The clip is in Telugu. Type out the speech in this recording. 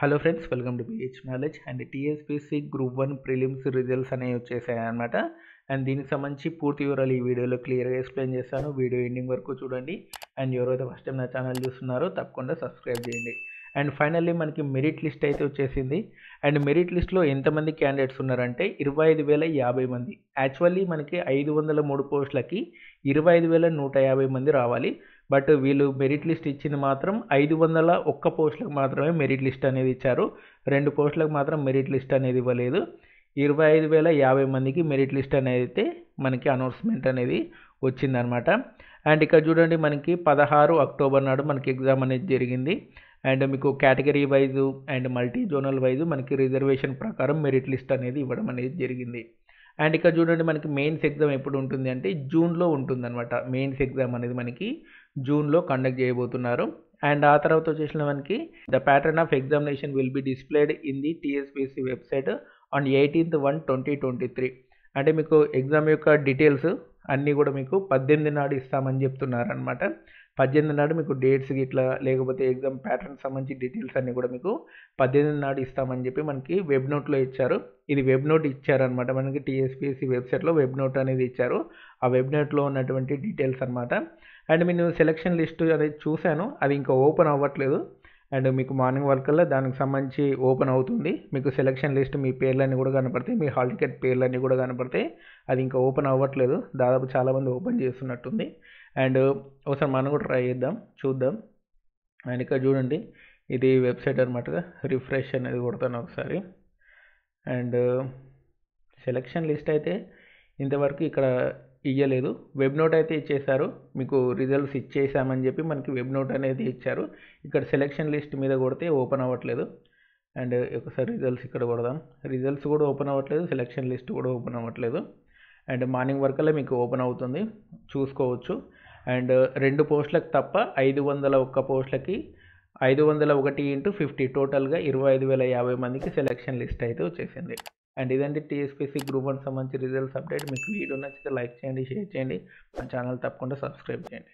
Hello friends welcome to BH knowledge and TSPC group one prelims results అనేవి వచ్చేసాయి అనమాట అండ్ దీనికి సంబంధించి పూర్తి వివరాలు ఈ వీడియోలో క్లియర్గా ఎక్స్ప్లెయిన్ చేస్తాను. వీడియో ఎండింగ్ వరకు చూడండి. అండ్ ఎవరైతే ఫస్ట్ టైం నా ఛానల్ చూస్తున్నారో తప్పకుండా సబ్స్క్రైబ్ చేయండి. అండ్ ఫైనల్లీ మనకి మెరిట్ లిస్ట్ అయితే వచ్చేసింది. అండ్ మెరిట్ లిస్ట్లో ఎంతమంది క్యాండిడేట్స్ ఉన్నారంటే ఇరవై ఐదు వేల యాభై మంది. యాక్చువల్లీ మనకి ఐదు వందల మూడు పోస్టులకి ఇరవై ఐదు వేల నూట యాభై మంది రావాలి. బట్ వీళ్ళు మెరిట్ లిస్ట్ ఇచ్చింది మాత్రం ఐదు వందల ఒక్క పోస్టులకు మాత్రమే మెరిట్ లిస్ట్ అనేది ఇచ్చారు. రెండు పోస్టులకు మాత్రం మెరిట్ లిస్ట్ అనేది ఇవ్వలేదు. ఇరవై ఐదు వేల యాభై మందికి మెరిట్ లిస్ట్ అనేది అయితే మనకి అనౌన్స్మెంట్ అనేది వచ్చిందనమాట. అండ్ ఇక్కడ చూడండి మనకి పదహారు అక్టోబర్ నాడు మనకి ఎగ్జామ్ అనేది జరిగింది. అండ్ మీకు category wise and multi zonal wise మనకి రిజర్వేషన్ ప్రకారం మెరిట్ లిస్ట్ అనేది ఇవ్వడం అనేది జరిగింది. అండ్ ఇక్కడ చూడండి మనకి మెయిన్స్ ఎగ్జామ్ ఎప్పుడు ఉంటుంది అంటే జూన్లో ఉంటుందన్నమాట. మెయిన్స్ ఎగ్జామ్ అనేది మనకి జూన్లో కండక్ట్ చేయబోతున్నారు. అండ్ ఆ తర్వాత వచ్చేసిన మనకి the pattern of examination will be displayed in the TSPC website on eighteenth one twenty twenty three అంటే మీకు ఎగ్జామ్ యొక్క డీటెయిల్స్ అన్నీ కూడా మీకు పద్దెనిమిది నాడు ఇస్తామని చెప్తున్నారు అనమాట పద్దెనిమిది నాడు మీకు డేట్స్ ఇట్లా లేకపోతే ఎగ్జామ్ ప్యాటర్న్ సంబంధించి డీటెయిల్స్ అన్నీ కూడా మీకు పద్దెనిమిది నాడు ఇస్తామని చెప్పి మనకి వెబ్ నోట్లో ఇచ్చారు. ఇది వెబ్ నోట్ ఇచ్చారనమాట మనకి టీఎస్పీఎస్సీ వెబ్సైట్లో వెబ్ నోట్ అనేది ఇచ్చారు. ఆ వెబ్ నోట్లో ఉన్నటువంటి డీటెయిల్స్ అనమాట అండ్ నేను సెలక్షన్ లిస్ట్ అనేది చూశాను. అది ఇంకా ఓపెన్ అవ్వట్లేదు. అండ్ మీకు మార్నింగ్ వర్కల్లా దానికి సంబంధించి ఓపెన్ అవుతుంది. మీకు సెలక్షన్ లిస్ట్ మీ పేర్లన్నీ కూడా కనపడతాయి. మీ హాల్ టికెట్ పేర్లన్నీ కూడా కనపడతాయి. అది ఇంకా ఓపెన్ అవ్వట్లేదు. దాదాపు చాలామంది ఓపెన్ చేస్తున్నట్టుంది. అండ్ ఒకసారి మనం కూడా ట్రై చేద్దాం చూద్దాం. అండ్ ఇక్కడ చూడండి ఇది వెబ్సైట్ అనమాట రిఫ్రెష్ అనేది కొడతాను ఒకసారి. అండ్ సెలక్షన్ లిస్ట్ అయితే ఇంతవరకు ఇక్కడ ఇయ్యలేదు. వెబ్ నోట్ అయితే ఇచ్చేసారు మీకు రిజల్ట్స్ ఇచ్చేసామని చెప్పి మనకి వెబ్ నోట్ అనేది ఇచ్చారు. ఇక్కడ సెలక్షన్ లిస్ట్ మీద కొడితే ఓపెన్ అవ్వట్లేదు. అండ్ ఒకసారి రిజల్ట్స్ ఇక్కడ కొడదాం. రిజల్ట్స్ కూడా ఓపెన్ అవ్వట్లేదు సెలక్షన్ లిస్ట్ కూడా ఓపెన్ అవ్వట్లేదు. అండ్ మార్నింగ్ వరకల్లా మీకు ఓపెన్ అవుతుంది. చూసుకోవచ్చు. అండ్ రెండు పోస్టులకు తప్ప ఐదు వందల ఒక్క పోస్టులకి ఐదు వందల ఒకటి ఇంటూ ఫిఫ్టీ టోటల్గా ఇరవై ఐదు వేల యాభై మందికి సెలక్షన్ లిస్ట్ అయితే వచ్చేసింది. అండ్ ఇదంటే టీఎస్పీసీ గ్రూప్ వన్ సంబంధించి రిజల్ట్స్ అప్డేట్. మీకు వీడియో నచ్చితే లైక్ చేయండి షేర్ చేయండి. మా ఛానల్ తప్పకుండా సబ్స్క్రైబ్ చేయండి.